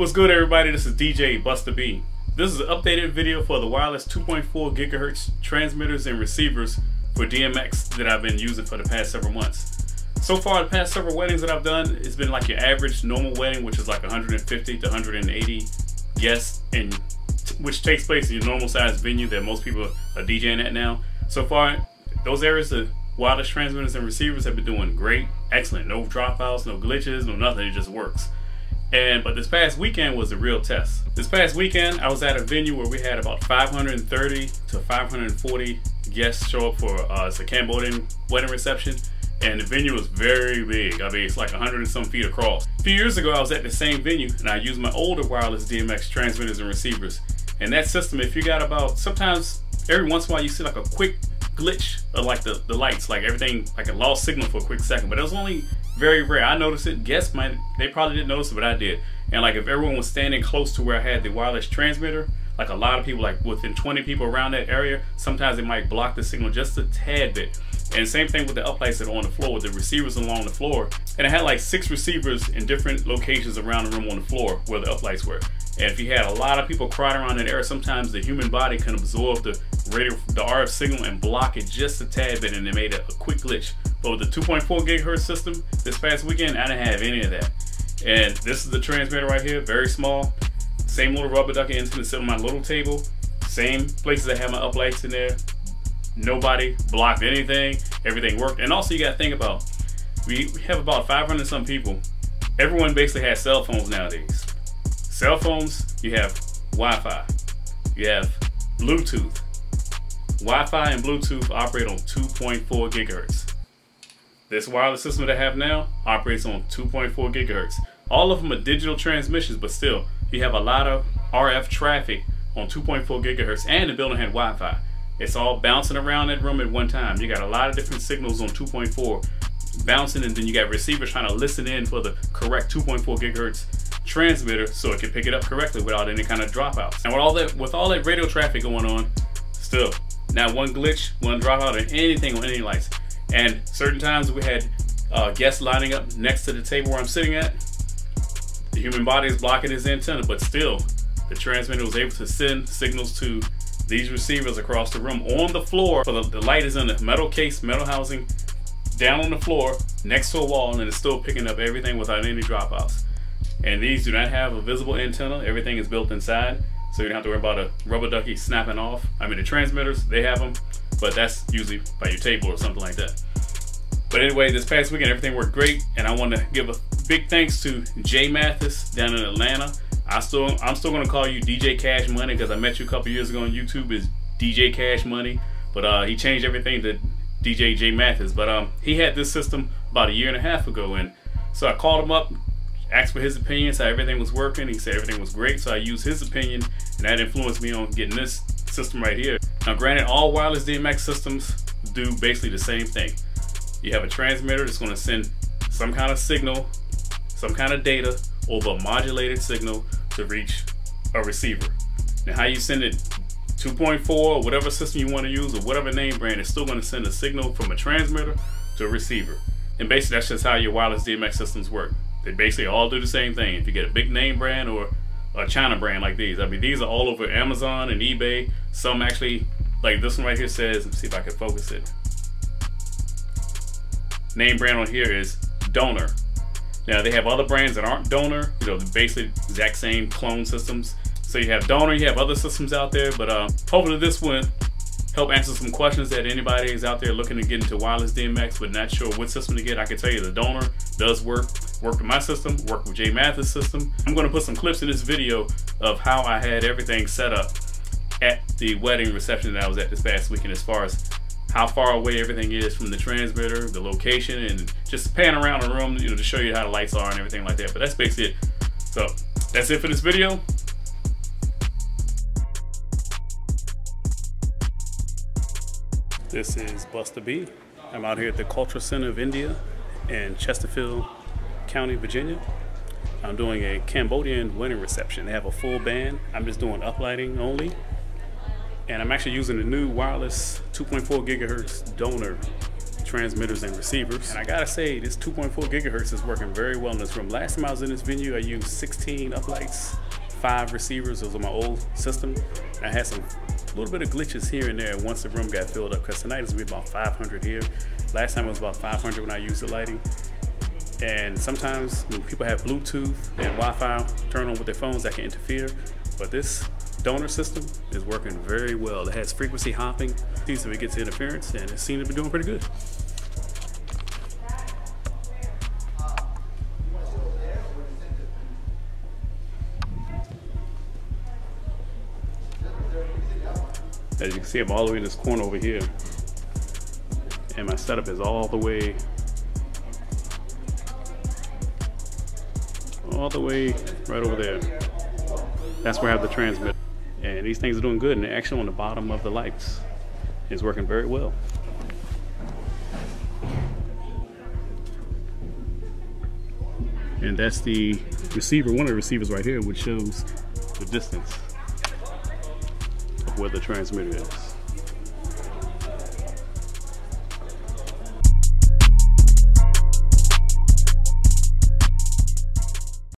What's good everybody, this is DJ Busta B. This is an updated video for the wireless 2.4 gigahertz transmitters and receivers for DMX that I've been using for the past several months. So far, the past several weddings that I've done, it's been like your average normal wedding, which is like 150 to 180 guests, and which takes place in your normal size venue that most people are DJing at now. So far, those areas, of wireless transmitters and receivers have been doing great, excellent. No dropouts, no glitches, no nothing. It just works. And but this past weekend was a real test. This past weekend, I was at a venue where we had about 530 to 540 guests show up for uh, it's a Cambodian wedding reception, and the venue was very big. I mean, it's like 100 and some feet across. A few years ago, I was at the same venue, and I used my older wireless DMX transmitters and receivers. And that system, if you got about sometimes every once in a while, you see like a quick glitch of like the, the lights, like everything, like a lost signal for a quick second. But it was only very rare. I noticed it. Guests might, they probably didn't notice it, but I did. And like if everyone was standing close to where I had the wireless transmitter, like a lot of people, like within 20 people around that area, sometimes it might block the signal just a tad bit. And same thing with the uplights that are on the floor, with the receivers along the floor. And it had like six receivers in different locations around the room on the floor where the uplights were. And if you had a lot of people crowding around that area, sometimes the human body can absorb the radio, the RF signal and block it just a tad bit, and it made a, a quick glitch. But with the 2.4 gigahertz system this past weekend, I didn't have any of that. And this is the transmitter right here, very small. Same little rubber ducky antenna sitting on my little table. Same places I have my uplights in there. Nobody blocked anything. Everything worked. And also you got to think about, we have about 500 some people. Everyone basically has cell phones nowadays. Cell phones, you have Wi-Fi, you have Bluetooth. Wi-Fi and Bluetooth operate on 2.4 gigahertz. This wireless system that I have now operates on 2.4 gigahertz. All of them are digital transmissions, but still, you have a lot of RF traffic on 2.4 gigahertz, and the building had Wi-Fi. It's all bouncing around that room at one time. You got a lot of different signals on 2.4 bouncing, and then you got receivers trying to listen in for the correct 2.4 gigahertz transmitter so it can pick it up correctly without any kind of dropouts. And with all that with all that radio traffic going on, still not one glitch, one dropout, or anything on any lights. And certain times we had uh, guests lining up next to the table where I'm sitting at. The human body is blocking his antenna, but still, the transmitter was able to send signals to these receivers across the room on the floor. So the, the light is in a metal case, metal housing, down on the floor next to a wall, and it's still picking up everything without any dropouts. And these do not have a visible antenna. Everything is built inside. So you don't have to worry about a rubber ducky snapping off. I mean, the transmitters, they have them, but that's usually by your table or something like that. But anyway, this past weekend, everything worked great. And I want to give a big thanks to Jay Mathis down in Atlanta. I still, I'm still going to call you DJ Cash Money because I met you a couple years ago on YouTube as DJ Cash Money. But uh, he changed everything to DJ Jay Mathis. But um, he had this system about a year and a half ago. And so I called him up, asked for his opinion, said everything was working. He said everything was great, so I used his opinion, and that influenced me on getting this system right here. Now, granted, all wireless DMX systems do basically the same thing. You have a transmitter that's going to send some kind of signal, some kind of data over a modulated signal to reach a receiver. Now, how you send it 2.4 whatever system you want to use or whatever name brand is still going to send a signal from a transmitter to a receiver. And basically, that's just how your wireless DMX systems work. They basically all do the same thing. If you get a big name brand or a China brand like these, I mean, these are all over Amazon and eBay. Some actually, like this one right here says, let's see if I can focus it. Name brand on here is Donner. Now they have other brands that aren't Donner, you know, basically exact same clone systems. So you have Donner, you have other systems out there, but uh, hopefully this one help answer some questions that anybody is out there looking to get into wireless DMX but not sure what system to get. I can tell you the Donner does work worked with my system, worked with Jay Mathis' system. I'm gonna put some clips in this video of how I had everything set up at the wedding reception that I was at this past weekend as far as how far away everything is from the transmitter, the location, and just pan around the room, you know, to show you how the lights are and everything like that. But that's basically it. So that's it for this video. This is Busta B. I'm out here at the Cultural Center of India in Chesterfield, County, Virginia. I'm doing a Cambodian wedding reception. They have a full band. I'm just doing uplighting only. And I'm actually using the new wireless 2.4 gigahertz Donner transmitters and receivers. And I gotta say, this 2.4 gigahertz is working very well in this room. Last time I was in this venue, I used 16 uplights, five receivers. Those are my old system. I had some little bit of glitches here and there once the room got filled up because tonight is gonna be about 500 here. Last time it was about 500 when I used the lighting. And sometimes when people have Bluetooth and Wi-Fi turn on with their phones, that can interfere. But this Donner system is working very well. It has frequency hopping, so it gets interference, and it seems to be doing pretty good. As you can see, I'm all the way in this corner over here. And my setup is all the way, all the way right over there. That's where I have the transmitter. And these things are doing good. And the action on the bottom of the lights is working very well. And that's the receiver, one of the receivers right here, which shows the distance of where the transmitter is.